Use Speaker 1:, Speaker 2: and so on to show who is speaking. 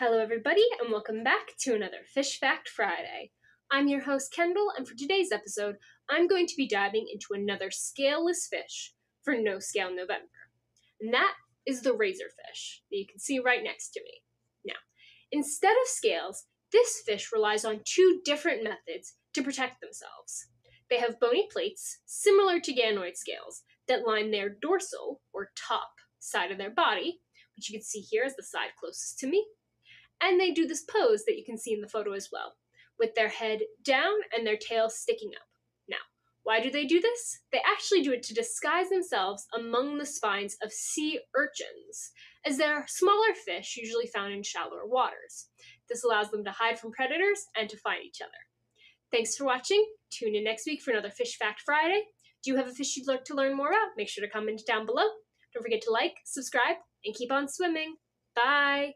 Speaker 1: Hello, everybody, and welcome back to another Fish Fact Friday. I'm your host, Kendall, and for today's episode, I'm going to be diving into another scaleless fish for No Scale November. And that is the razorfish that you can see right next to me. Now, instead of scales, this fish relies on two different methods to protect themselves. They have bony plates, similar to ganoid scales, that line their dorsal, or top, side of their body, which you can see here as the side closest to me, and they do this pose that you can see in the photo as well, with their head down and their tail sticking up. Now, why do they do this? They actually do it to disguise themselves among the spines of sea urchins, as they're smaller fish usually found in shallower waters. This allows them to hide from predators and to find each other. Thanks for watching. Tune in next week for another Fish Fact Friday. Do you have a fish you'd like to learn more about? Make sure to comment down below. Don't forget to like, subscribe, and keep on swimming. Bye!